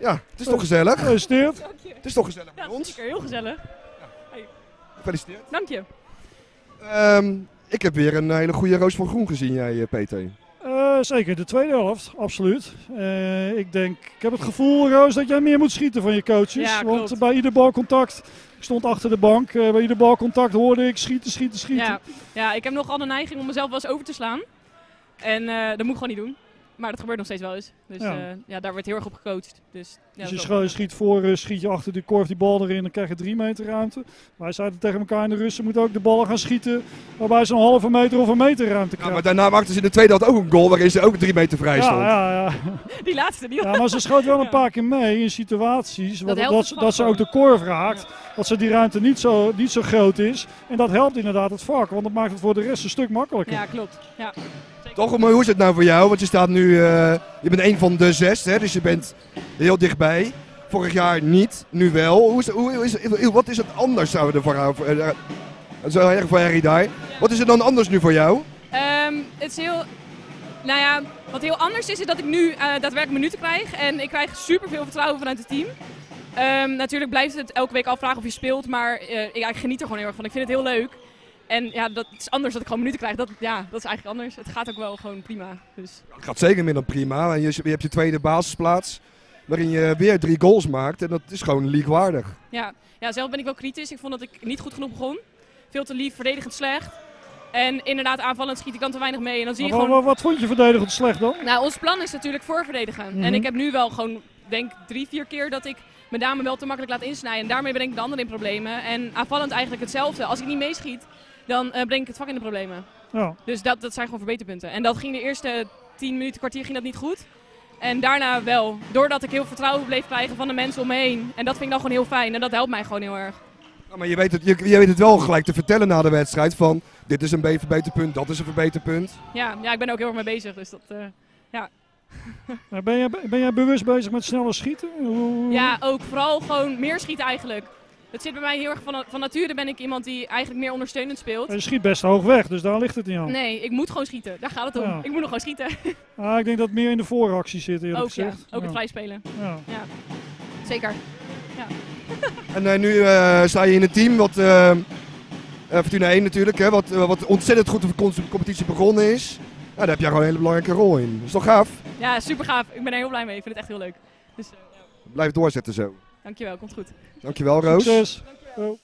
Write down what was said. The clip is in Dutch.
Ja, het is toch gezellig? Gefeliciteerd. Het is toch gezellig Ja, ons? zeker. Heel gezellig. Gefeliciteerd. Dank je. Ehm, ik heb weer een hele goede roos van groen gezien, jij eh, Peter. Eh, zeker, de tweede helft, absoluut. Eh, ik denk, ik heb het gevoel, Roos, dat jij meer moet schieten van je coaches. Ja, want bij ieder balcontact, ik stond achter de bank, eh, bij ieder balcontact hoorde ik schieten, schieten, schieten. Ja, ja, ik heb nogal de neiging om mezelf wel eens over te slaan. En eh, dat moet ik gewoon niet doen. Maar dat gebeurt nog steeds wel eens. Dus Ja. ja, ja daar wordt heel erg op gecoacht. Dus, ja, Dus je dat schiet voor, eh, schiet je achter de korf die bal erin, dan krijg je drie meter ruimte. Wij zeiden tegen elkaar in de Russen moeten ook de ballen gaan schieten waarbij ze een halve meter of een meter ruimte Ja, krijgen. maar daarna maakten ze in de tweede helft ook een goal waarin ze ook drie meter vrij ja, stond. ja, ja. Die laatste, die ja, maar ze schoot wel een Ja. paar keer mee in situaties wat, helpt dat, vak dat ze ook de korf raakt. Dat ze die ruimte niet zo, niet zo groot is. En dat helpt inderdaad het vak, want dat maakt het voor de rest een stuk makkelijker. Ja, klopt. Ja. Toch, maar hoe is het nou voor jou? Want je staat nu, eh, je bent een van de zes, hè, dus je bent heel dichtbij. Vorig jaar niet, nu wel. Hoe is, hoe is, wat is het anders zouden we er voor jou? voor- eh, Zo erg voor Harry daar. Wat is er dan anders nu voor jou? Ehm, het is heel... Nou ja, wat heel anders is, is dat ik nu eh, daadwerkelijk minuten krijg. En ik krijg superveel vertrouwen vanuit het team. Ehm, natuurlijk blijft het elke week afvragen of je speelt, maar eh, ik, ik geniet er gewoon heel erg van. Ik vind het heel leuk. En ja, dat is anders dat ik gewoon minuten krijg. Dat, ja, dat is eigenlijk anders. Het gaat ook wel gewoon prima. Dus Het gaat zeker meer dan prima. En je, je hebt je tweede basisplaats, waarin je weer drie goals maakt. En dat is gewoon leaguewaardig. ja. ja, zelf ben ik wel kritisch. Ik vond dat ik niet goed genoeg begon. Veel te lief, verdedigend slecht. En inderdaad, aanvallend schiet ik dan te weinig mee. En dan zie je Maar gewoon... wa- wat, vond je verdedigend slecht dan? Nou, ons plan is natuurlijk voorverdedigen. Mhm. En ik heb nu wel gewoon, denk drie, vier keer dat ik mijn dame wel te makkelijk laat insnijden. En daarmee breng ik de anderen in problemen. En aanvallend eigenlijk hetzelfde. Als ik niet meeschiet, dan eh, breng ik het vak in de problemen. Ja. Dus dat, dat zijn gewoon verbeterpunten. En dat ging de eerste tien minuten, kwartier ging dat niet goed. En daarna wel. Doordat ik heel vertrouwen bleef krijgen van de mensen om me heen. En dat vind ik dan gewoon heel fijn. En dat helpt mij gewoon heel erg. Ja, maar je weet, het, je, je weet het wel gelijk te vertellen na de wedstrijd van dit is een be- verbeterpunt, dat is een verbeterpunt. Ja, ja ik ben er ook heel erg mee bezig. Dus dat, eh, Maar Ben jij, ben jij bewust bezig met sneller schieten? Ja, ook vooral gewoon meer schieten eigenlijk. Dat zit bij mij heel erg van, van nature ben ik iemand die eigenlijk meer ondersteunend speelt. Je schiet best hoog weg, dus daar ligt het niet aan. Nee, ik moet gewoon schieten. Daar gaat het om. Ja. Ik moet nog gewoon schieten. Ah, ik denk dat het meer in de vooractie zit eerlijk ook ja, gezegd. ook het Ja. vrij spelen. Ja. Ja. Zeker. En eh, nu eh, sta je in een team wat, eh, eh, Fortuna 1 natuurlijk, hè, wat, wat ontzettend goed de con- competitie begonnen is. Ja, daar heb jij gewoon een hele belangrijke rol in. Dat is toch gaaf? Ja, super gaaf. Ik ben er heel blij mee. Ik vind het echt heel leuk. Dus eh, ja, Blijf doorzetten zo. Dankjewel. Komt goed. Dankjewel Roos. Succes. Oh.